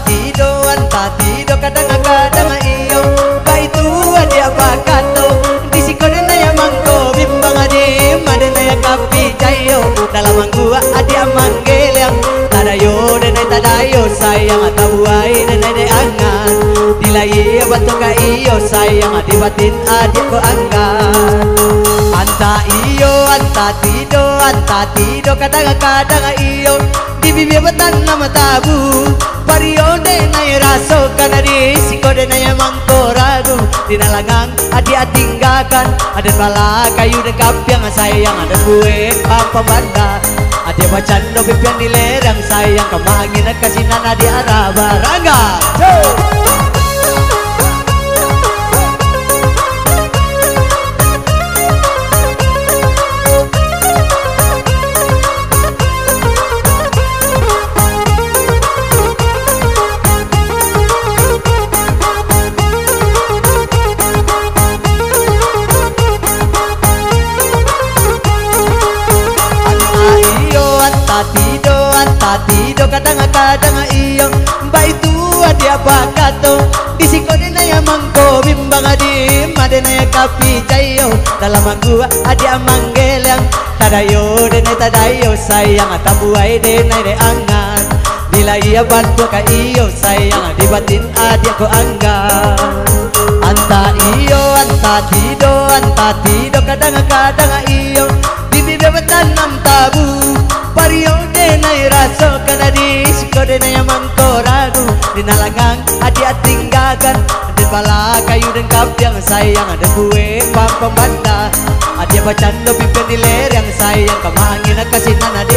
patido an patido kadang kadang iyo dia pakato, di disikone na yamango bimbang ade madena yakapi jayo. Dalam gua ade amanggeliang tadayo na, tadayo sayang atau ai na de angan. Dilai batu ka iyo sayang ade batin ade ko angkat. Pantai tido, anta tido kadang-kadang iyo. Di bibir betan nama tabu. Parione na raso kana di sikode na yamang koragu Dinalangang adi atinggakan Ada bala kayu dan kapiang sayang Ada kue apa banda Ada bacan do pipian di lerang sayang. Kemangin kasinan adi araba Rangga Anta tido Kadang-kadang iyo Mbak itu adia bakato Disiko din na yamang ko Bimbang adi Made na ya kapi jayo. Dalam gua adia manggelang Tadayo ay tadayo Sayang. At abuhay din ay de angan. Nila iya bantu ka iyo Sayang. Di batin adia ko anggan. Anta iyo, anta tido, anta tido Kadang-kadang atinggagan Di pala kayu dan kapiang sayang. Ada kue pampang banda Adi bacando pimpin di ler yang sayang. Kamangin na kasinan di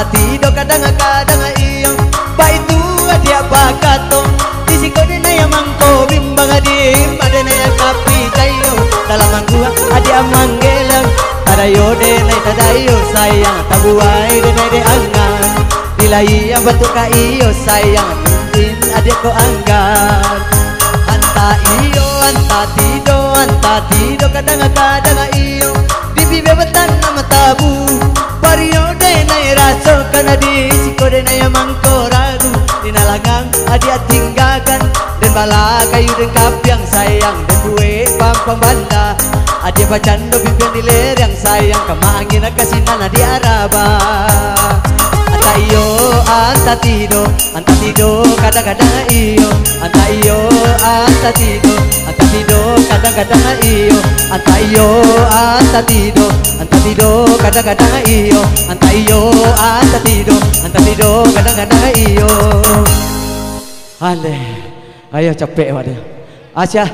anta tido Kadang-kadang iyo Ba itu dia bakato. Disiko din na yamang ko Bimbang adi Pada na yang kapi jayo. Dalam gua adi amang gelang Tadayo din ay tadayo Sayang. Tabuay din ay de angan Nilai yang betul ka iyo Sayang. Mungkin adik ko anggan Anta iyo, anta tido, anta tido Kadang-kadang iyo. Di bibir Kana di siko de na yamang koragu Dinalangang adi atinggakan Dan bala kayu dan kapiang sayang Dan kue pampang banda. Adi bacando pipian di ler yang sayang Kamangin na kasinan di araba Anta iyo, anta tido, anta tido, kadang-kadang iyo. Anta iyo, anta tido, kadang-kadang iyo Anta iyo, anta tido, anta tido, kadang-kadang iyo Anta iyo, anta tido, anta tido, kadang-kadang iyo. Ale, ayo capek wadah Asyah